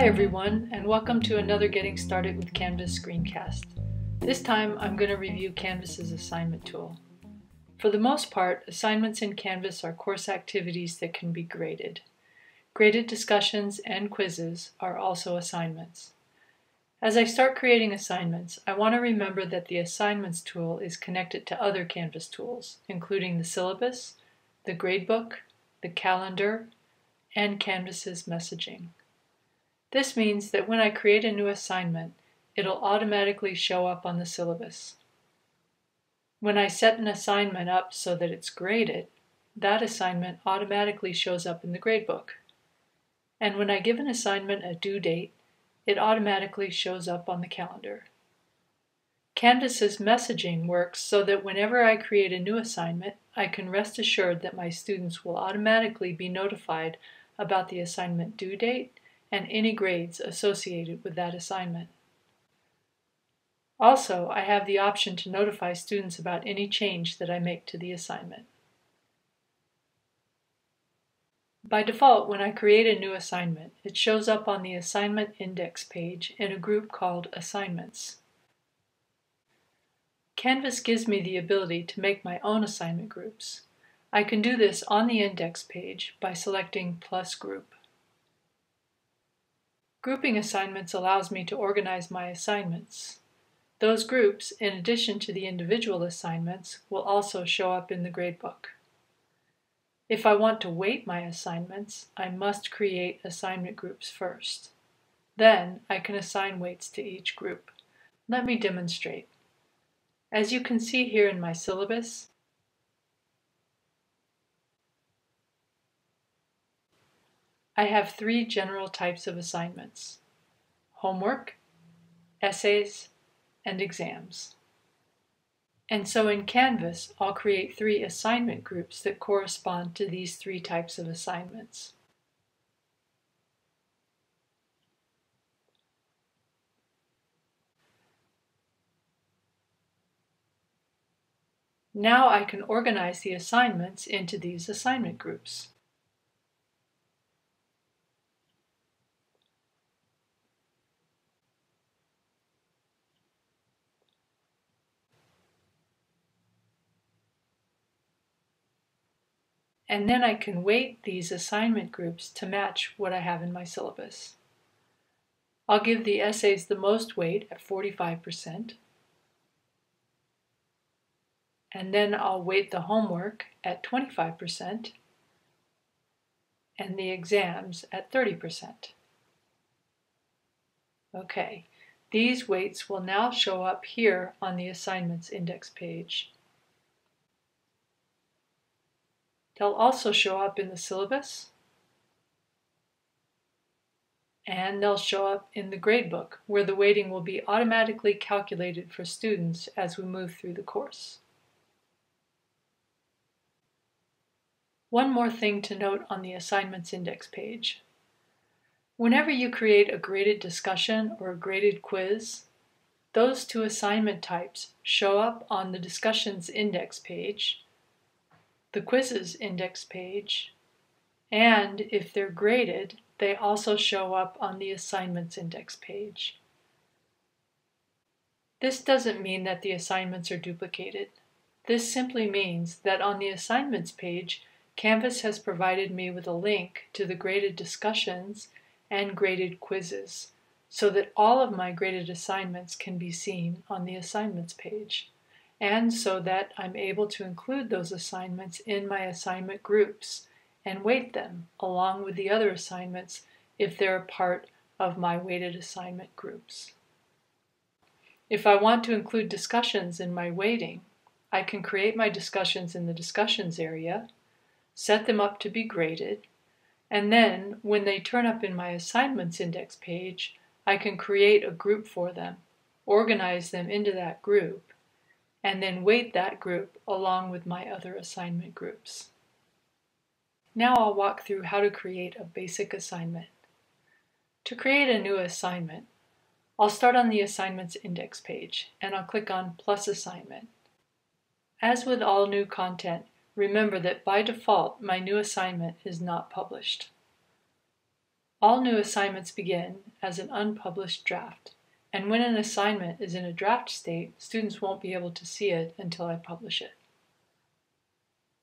Hi everyone, and welcome to another Getting Started with Canvas screencast. This time I'm going to review Canvas's assignment tool. For the most part, assignments in Canvas are course activities that can be graded. Graded discussions and quizzes are also assignments. As I start creating assignments, I want to remember that the Assignments tool is connected to other Canvas tools, including the syllabus, the gradebook, the calendar, and Canvas's messaging. This means that when I create a new assignment, it'll automatically show up on the syllabus. When I set an assignment up so that it's graded, that assignment automatically shows up in the gradebook. And when I give an assignment a due date, it automatically shows up on the calendar. Canvas's messaging works so that whenever I create a new assignment, I can rest assured that my students will automatically be notified about the assignment due date and any grades associated with that assignment. Also, I have the option to notify students about any change that I make to the assignment. By default, when I create a new assignment, it shows up on the Assignment Index page in a group called Assignments. Canvas gives me the ability to make my own assignment groups. I can do this on the index page by selecting Plus Group. Grouping assignments allows me to organize my assignments. Those groups, in addition to the individual assignments, will also show up in the gradebook. If I want to weight my assignments, I must create assignment groups first. Then I can assign weights to each group. Let me demonstrate. As you can see here in my syllabus, I have three general types of assignments homework, essays, and exams. And so in Canvas, I'll create three assignment groups that correspond to these three types of assignments. Now I can organize the assignments into these assignment groups. And then I can weight these assignment groups to match what I have in my syllabus. I'll give the essays the most weight at 45%, and then I'll weight the homework at 25%, and the exams at 30%. Okay, these weights will now show up here on the assignments index page. They'll also show up in the syllabus and they'll show up in the gradebook where the weighting will be automatically calculated for students as we move through the course. One more thing to note on the assignments index page. Whenever you create a graded discussion or a graded quiz, those two assignment types show up on the discussions index page the quizzes index page, and if they're graded, they also show up on the assignments index page. This doesn't mean that the assignments are duplicated. This simply means that on the assignments page, Canvas has provided me with a link to the graded discussions and graded quizzes so that all of my graded assignments can be seen on the assignments page and so that I'm able to include those assignments in my assignment groups and weight them along with the other assignments if they're a part of my weighted assignment groups. If I want to include discussions in my weighting, I can create my discussions in the discussions area, set them up to be graded, and then when they turn up in my assignments index page, I can create a group for them, organize them into that group, and then weight that group along with my other assignment groups. Now I'll walk through how to create a basic assignment. To create a new assignment, I'll start on the Assignments Index page and I'll click on Plus Assignment. As with all new content, remember that by default my new assignment is not published. All new assignments begin as an unpublished draft, and when an assignment is in a draft state, students won't be able to see it until I publish it.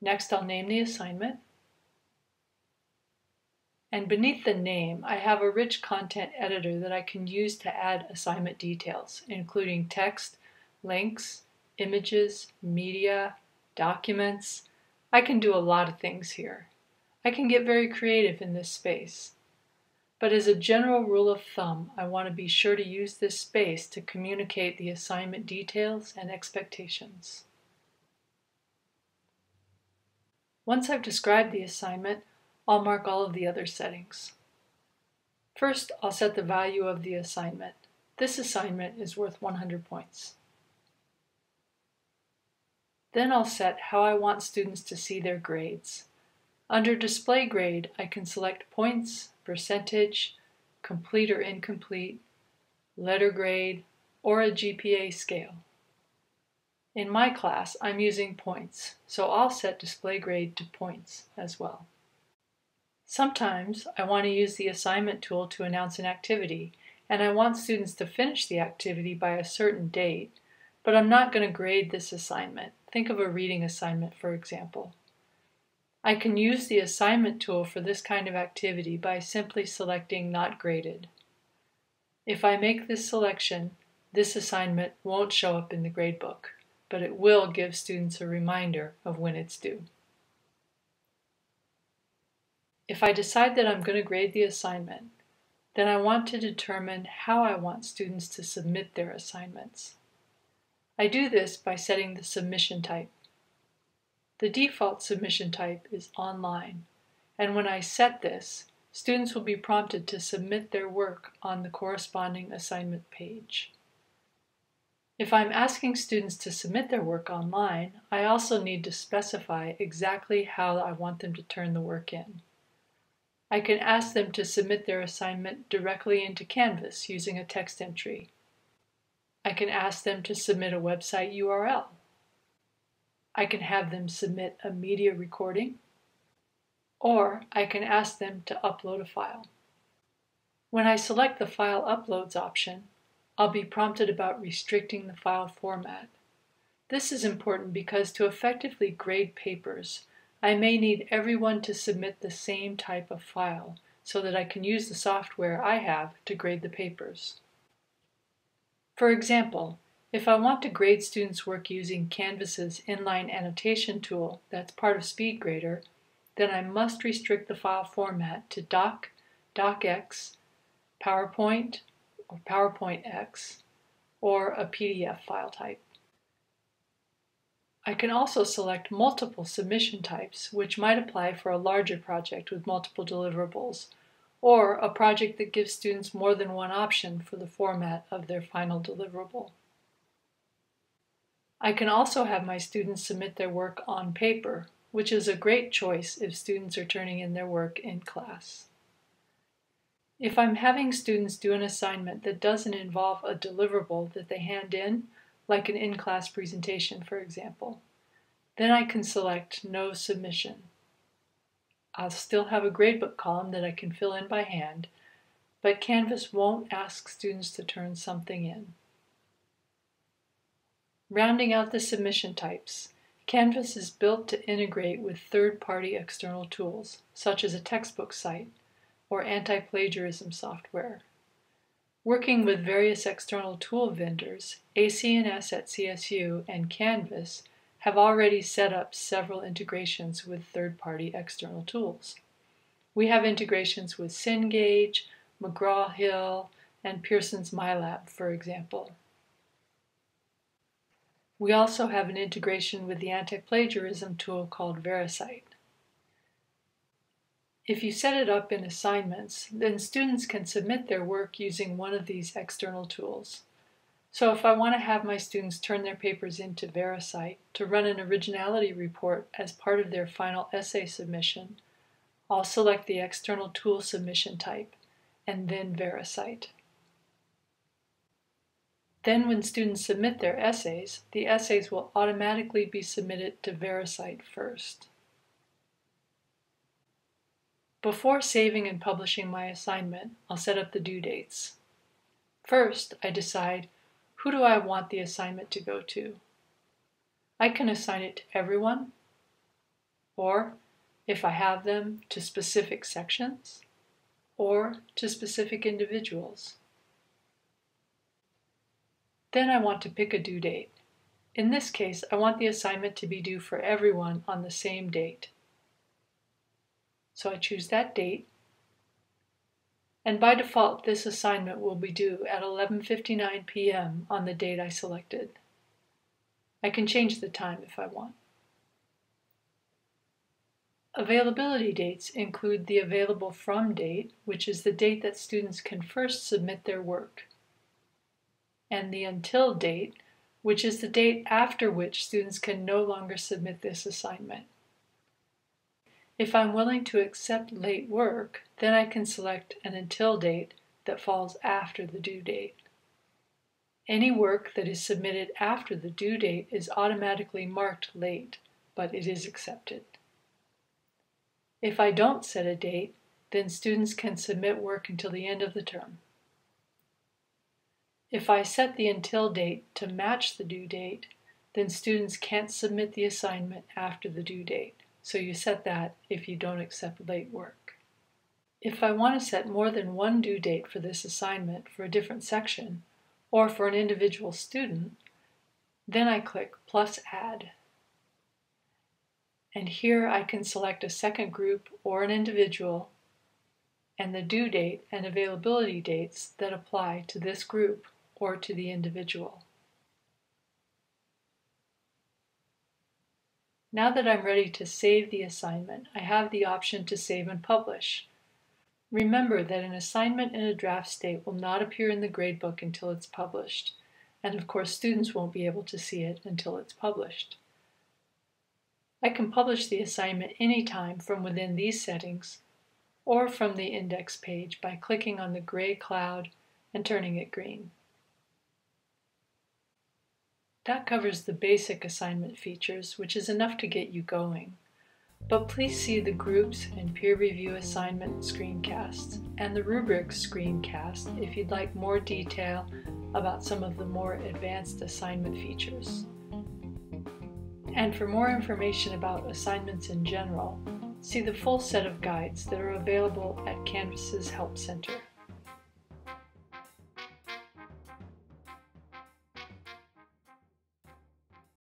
Next, I'll name the assignment. And beneath the name, I have a rich content editor that I can use to add assignment details, including text, links, images, media, documents. I can do a lot of things here. I can get very creative in this space. But as a general rule of thumb, I want to be sure to use this space to communicate the assignment details and expectations. Once I've described the assignment, I'll mark all of the other settings. First, I'll set the value of the assignment. This assignment is worth 100 points. Then I'll set how I want students to see their grades. Under Display Grade, I can select points, percentage, complete or incomplete, letter grade, or a GPA scale. In my class, I'm using points, so I'll set display grade to points as well. Sometimes I want to use the assignment tool to announce an activity, and I want students to finish the activity by a certain date, but I'm not going to grade this assignment. Think of a reading assignment, for example. I can use the assignment tool for this kind of activity by simply selecting Not Graded. If I make this selection, this assignment won't show up in the gradebook, but it will give students a reminder of when it's due. If I decide that I'm going to grade the assignment, then I want to determine how I want students to submit their assignments. I do this by setting the submission type. The default submission type is online, and when I set this, students will be prompted to submit their work on the corresponding assignment page. If I'm asking students to submit their work online, I also need to specify exactly how I want them to turn the work in. I can ask them to submit their assignment directly into Canvas using a text entry. I can ask them to submit a website URL. I can have them submit a media recording, or I can ask them to upload a file. When I select the File Uploads option, I'll be prompted about restricting the file format. This is important because to effectively grade papers, I may need everyone to submit the same type of file so that I can use the software I have to grade the papers. For example, if I want to grade students' work using Canvas's inline annotation tool that's part of SpeedGrader, then I must restrict the file format to doc, docx, PowerPoint, or PowerPoint X, or a PDF file type. I can also select multiple submission types, which might apply for a larger project with multiple deliverables, or a project that gives students more than one option for the format of their final deliverable. I can also have my students submit their work on paper, which is a great choice if students are turning in their work in class. If I'm having students do an assignment that doesn't involve a deliverable that they hand in, like an in-class presentation for example, then I can select No Submission. I'll still have a gradebook column that I can fill in by hand, but Canvas won't ask students to turn something in. Rounding out the submission types, Canvas is built to integrate with third-party external tools, such as a textbook site or anti-plagiarism software. Working with various external tool vendors, ACNS at CSU and Canvas have already set up several integrations with third-party external tools. We have integrations with Cengage, McGraw-Hill, and Pearson's MyLab, for example. We also have an integration with the anti-plagiarism tool called VeriCite. If you set it up in assignments, then students can submit their work using one of these external tools. So if I want to have my students turn their papers into VeriCite to run an originality report as part of their final essay submission, I'll select the external tool submission type and then VeriCite. Then when students submit their essays, the essays will automatically be submitted to VeriCite first. Before saving and publishing my assignment, I'll set up the due dates. First, I decide who do I want the assignment to go to. I can assign it to everyone, or if I have them, to specific sections, or to specific individuals. Then I want to pick a due date. In this case, I want the assignment to be due for everyone on the same date. So I choose that date. And by default, this assignment will be due at 11.59 p.m. on the date I selected. I can change the time if I want. Availability dates include the available from date, which is the date that students can first submit their work, and the until date, which is the date after which students can no longer submit this assignment. If I'm willing to accept late work, then I can select an until date that falls after the due date. Any work that is submitted after the due date is automatically marked late, but it is accepted. If I don't set a date, then students can submit work until the end of the term. If I set the until date to match the due date, then students can't submit the assignment after the due date. So you set that if you don't accept late work. If I want to set more than one due date for this assignment for a different section, or for an individual student, then I click plus add. And here I can select a second group or an individual and the due date and availability dates that apply to this group or to the individual. Now that I'm ready to save the assignment, I have the option to save and publish. Remember that an assignment in a draft state will not appear in the gradebook until it's published, and of course students won't be able to see it until it's published. I can publish the assignment anytime from within these settings or from the index page by clicking on the gray cloud and turning it green. That covers the basic assignment features, which is enough to get you going. But please see the groups and peer review assignment screencasts and the rubrics screencast if you'd like more detail about some of the more advanced assignment features. And for more information about assignments in general, see the full set of guides that are available at Canvas's Help Center.